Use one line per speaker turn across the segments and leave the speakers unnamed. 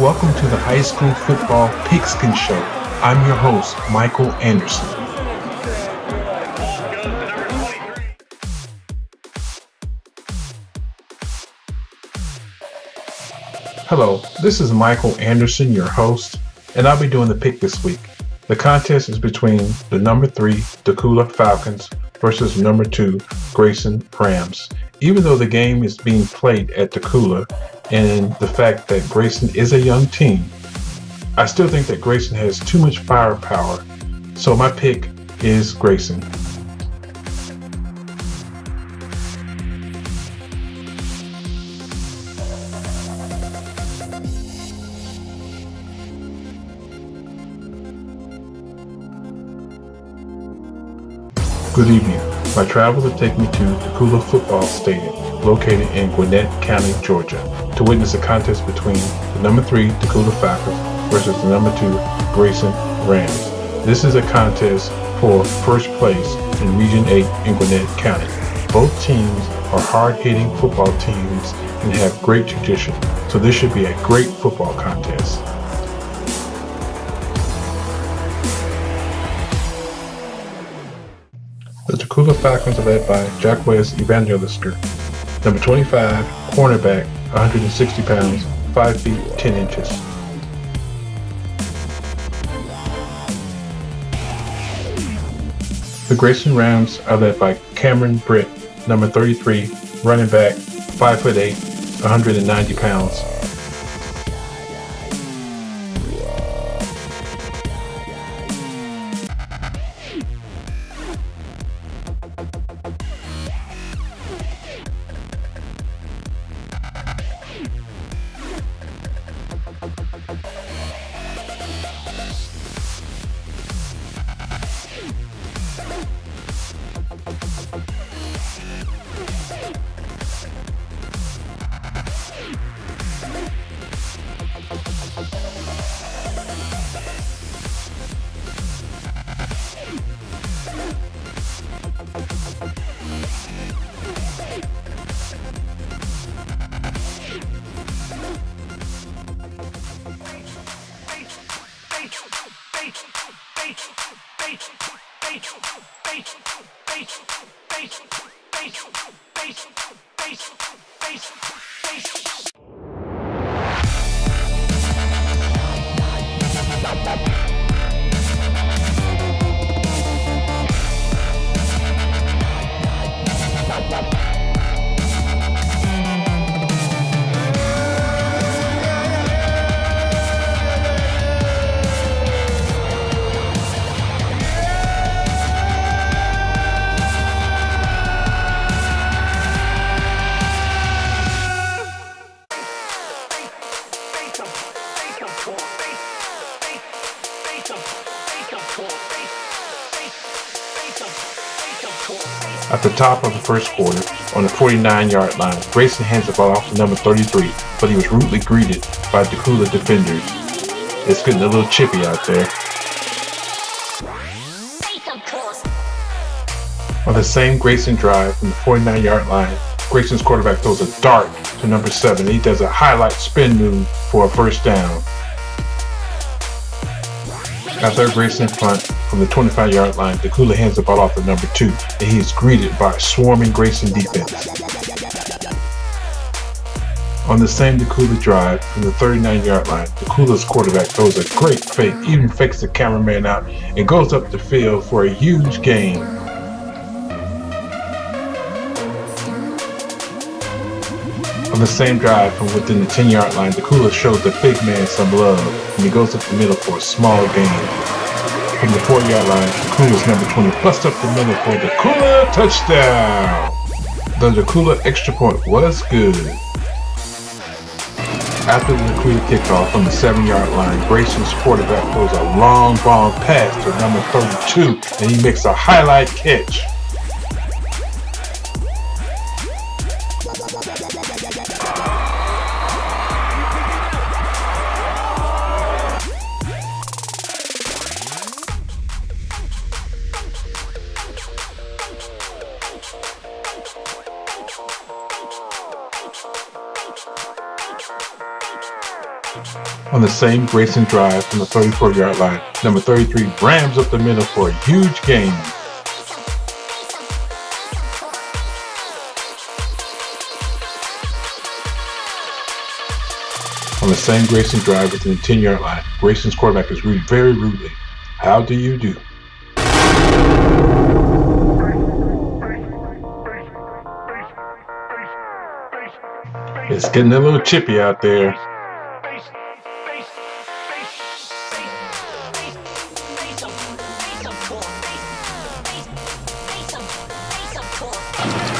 Welcome to the High School Football Pigskin Show. I'm your host, Michael Anderson. Hello, this is Michael Anderson, your host, and I'll be doing the pick this week. The contest is between the number three Dacula Falcons versus number two Grayson Rams. Even though the game is being played at Dacula and the fact that Grayson is a young team, I still think that Grayson has too much firepower. So my pick is Grayson. Good evening. My travels will take me to Dacula Football Stadium, located in Gwinnett County, Georgia, to witness a contest between the number three Dacula Falcons versus the number two Grayson Rams. This is a contest for first place in Region 8 in Gwinnett County. Both teams are hard-hitting football teams and have great tradition, so this should be a great football contest. The Dacula Falcons are led by Jacquez Evangelister, number 25, cornerback, 160 pounds, 5 feet 10 inches. The Grayson Rams are led by Cameron Britt, number 33, running back, 5 foot 8, 190 pounds. At the top of the first quarter, on the 49-yard line, Grayson hands the ball off to number 33, but he was rudely greeted by the Dacula defenders. It's getting a little chippy out there. On the same Grayson drive from the 49-yard line, Grayson's quarterback throws a dart to number 7. He does a highlight spin move for a first down. After Grayson punt from the 25-yard line, Dacula hands the ball off to number 2, and he is greeted by a swarming Grayson defense. On the same Dacula drive from the 39-yard line, Dacula's quarterback throws a great fake, even fakes the cameraman out, and goes up the field for a huge gain. On the same drive from within the 10 yard line, Dacula shows the big man some love and he goes up the middle for a small gain. From the 4 yard line, Dacula's number 20 busts up the middle for the Dacula touchdown. The Dacula extra point was good. After the Dacula kickoff from the 7 yard line, Grayson's quarterback throws a long ball pass to number 32 and he makes a highlight catch. On the same Grayson drive from the 34 yard line, number 33 rams up the middle for a huge gain. On the same Grayson drive within the 10 yard line, Grayson's quarterback is rooted very rudely. How do you do? It's getting a little chippy out there.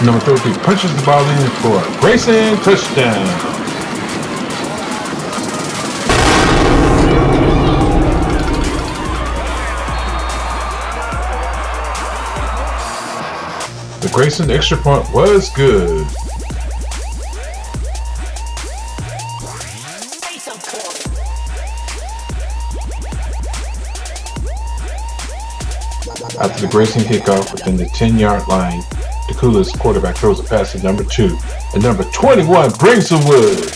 Number 33 punches the ball in for a Grayson touchdown. The Grayson extra point was good. After the Grayson kickoff within the 10 yard line, Dacula's quarterback throws a pass to number 2, and number 21 brings the wood.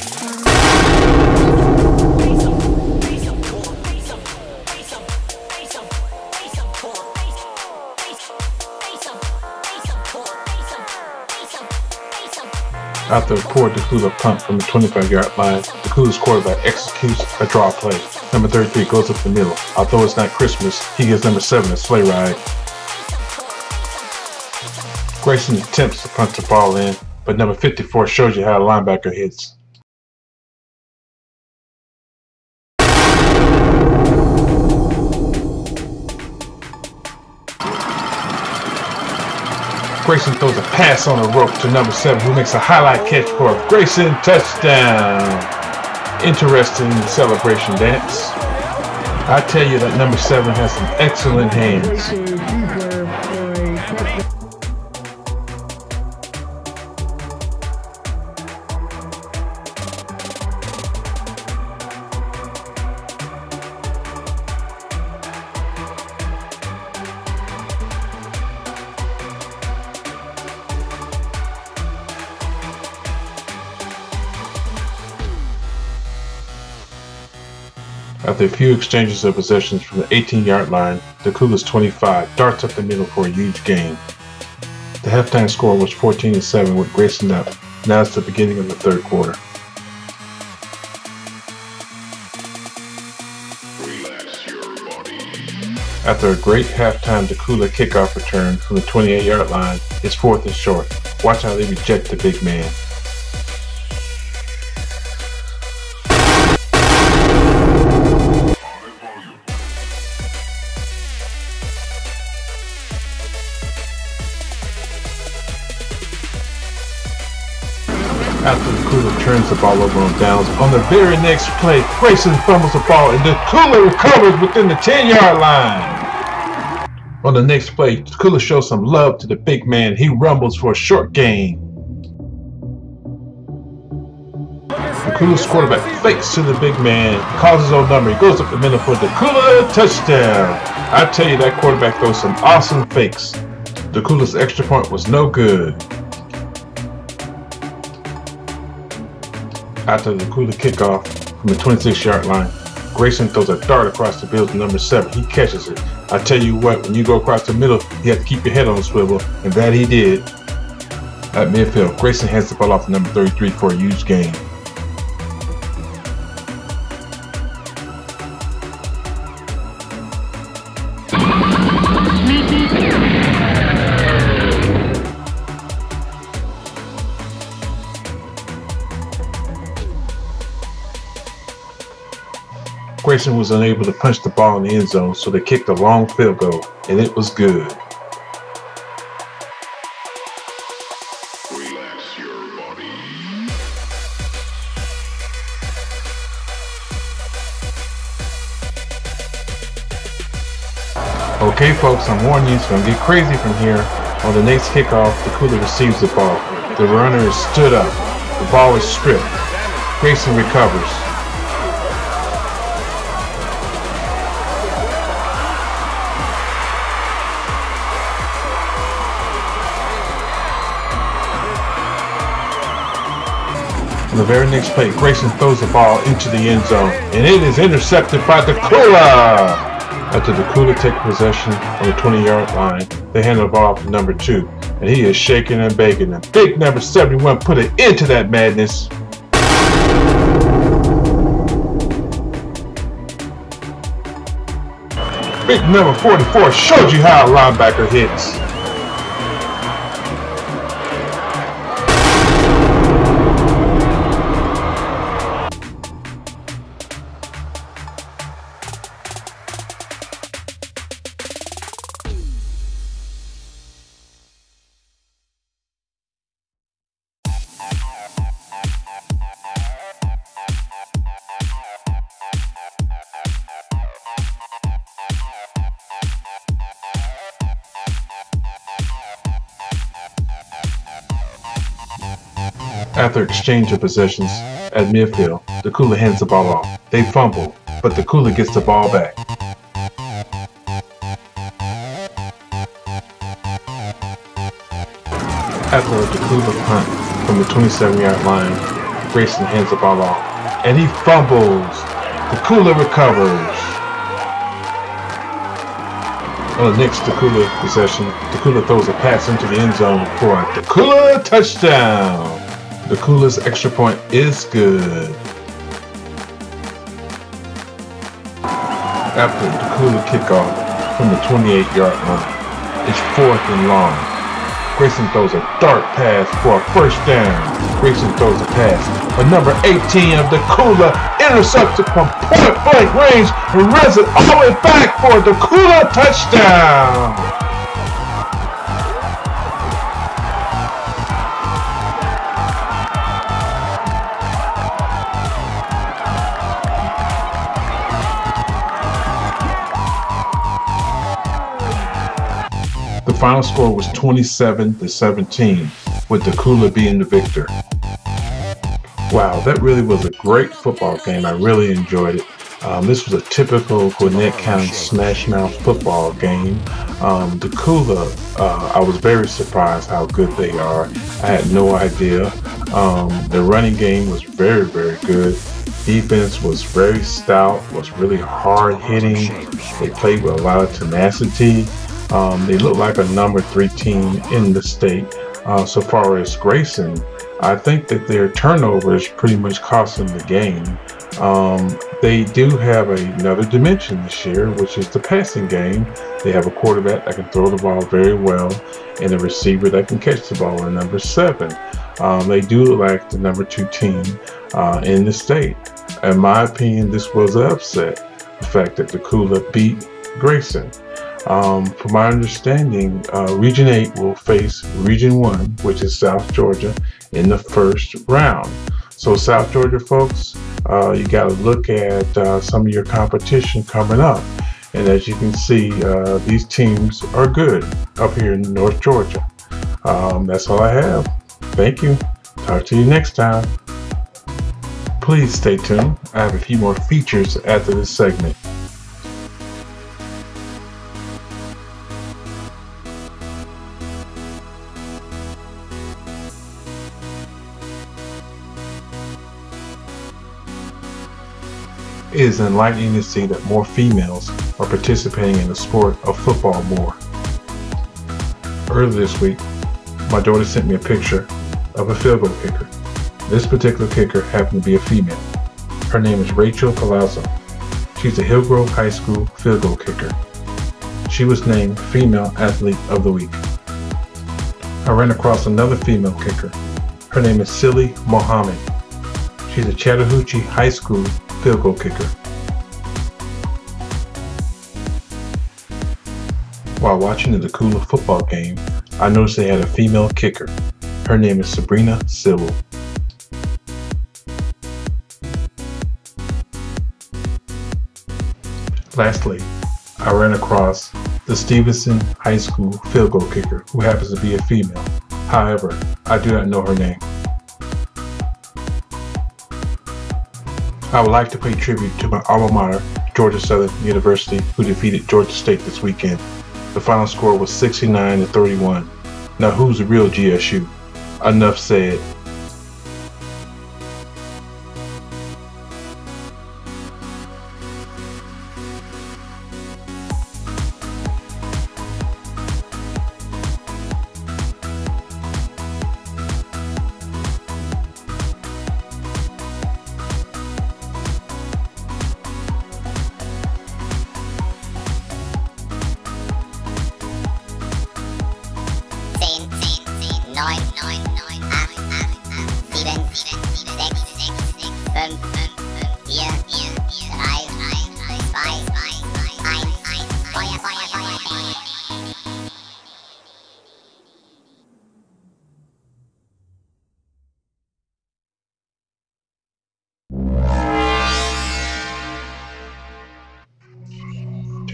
After a poor Dacula punt from the 25 yard line, Dacula's quarterback executes a draw play. Number 33 goes up the middle. Although it's not Christmas, he gives number 7 a sleigh ride. Grayson attempts to punch the ball in, but number 54 shows you how a linebacker hits. Grayson throws a pass on a rope to number 7 who makes a highlight catch for a Grayson touchdown. Interesting celebration dance. I tell you that number 7 has some excellent hands. After a few exchanges of possessions from the 18-yard line, Dacula's 25 darts up the middle for a huge gain. The halftime score was 14-7 with Grayson up. Now it's the beginning of the third quarter. After a great halftime Dacula kickoff return from the 28-yard line, it's fourth and short. Watch how they reject the big man. Turns the ball over on downs. On the very next play, Grayson fumbles the ball and the Dacula recovers within the 10-yard line. On the next play, Dacula shows some love to the big man. He rumbles for a short gain. The Dacula's quarterback fakes to the big man, calls his own number. He goes up the middle for the Dacula touchdown. I tell you, that quarterback throws some awesome fakes. The Dacula's extra point was no good. After the Dacula kickoff from the 26 yard line. Grayson throws a dart across the field to number seven. He catches it. I tell you what, when you go across the middle, you have to keep your head on the swivel, and that he did. At midfield, Grayson hands the ball off to number 33 for a huge gain. Grayson was unable to punch the ball in the end zone, so they kicked a long field goal, and it was good. Okay, folks, I'm warning you, it's going to get crazy from here. On the next kickoff, the Dacula receives the ball. The runner is stood up. The ball is stripped. Grayson recovers. On the very next play, Grayson throws the ball into the end zone, and it is intercepted by Dacula. After Dacula takes possession on the 20-yard line, they hand the ball to number two, and he is shaking and baking. And big number 71 put an end to that madness. Big number 44 showed you how a linebacker hits. After exchange of possessions at midfield, the Dacula hands the ball off. They fumble, but the Dacula gets the ball back. After a Dacula punt from the 27-yard line, Grayson hands the ball off, and he fumbles. The Dacula recovers. Uh, On the next Dacula possession, Dacula throws a pass into the end zone for a Dacula touchdown. Dacula's extra point is good. After the Dacula kickoff from the 28-yard line, it's fourth and long. Grayson throws a dart pass for a first down. Grayson throws a pass, but number 18 of Dacula intercepts it from point blank range and runs it all the way back for the Dacula touchdown. The final score was 27 to 17, with Dacula being the victor. Wow, that really was a great football game. I really enjoyed it. Um, this was a typical Gwinnett County Smash Mouth football game. Um, Dacula, uh, I was very surprised how good they are. I had no idea. Um, the running game was very, very good. Defense was very stout, was really hard hitting. They played with a lot of tenacity. Um, they look like a number three team in the state. Uh, so far as Grayson, I think that their turnover is pretty much costing the game. Um, they do have another dimension this year, which is the passing game. They have a quarterback that can throw the ball very well and a receiver that can catch the ball in number seven. Um, they do like the number two team uh, in the state. In my opinion, this was an upset. The fact that Dacula beat Grayson. Um, from my understanding, uh, Region 8 will face Region 1, which is South Georgia, in the first round. So, South Georgia folks, uh, you got to look at uh, some of your competition coming up. And as you can see, uh, these teams are good up here in North Georgia. Um, that's all I have. Thank you. Talk to you next time. Please stay tuned. I have a few more features after this segment. It is enlightening to see that more females are participating in the sport of football more. Earlier this week, my daughter sent me a picture of a field goal kicker. This particular kicker happened to be a female. Her name is Rachel Palazzo. She's a Hillgrove High School field goal kicker. She was named Female Athlete of the Week. I ran across another female kicker. Her name is Silly Mohammed. She's a Chattahoochee High School field goal kicker. While watching the Dacula football game, I noticed they had a female kicker. Her name is Sabrina Sewell. Lastly, I ran across the Stephenson High School field goal kicker, who happens to be a female. However, I do not know her name. I would like to pay tribute to my alma mater, Georgia Southern University, who defeated Georgia State this weekend. The final score was 69 to 31. Now who's the real GSU? Enough said.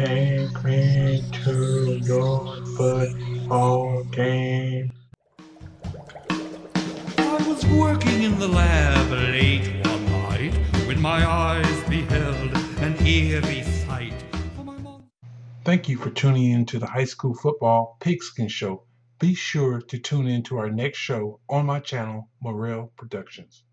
Take me to your football game.
I was working in the lab late one night when my eyes beheld an eerie sight. For my mom-
Thank you for tuning in to the High School Football Pigskin Show. Be sure to tune in to our next show on my channel, Morrell Productions.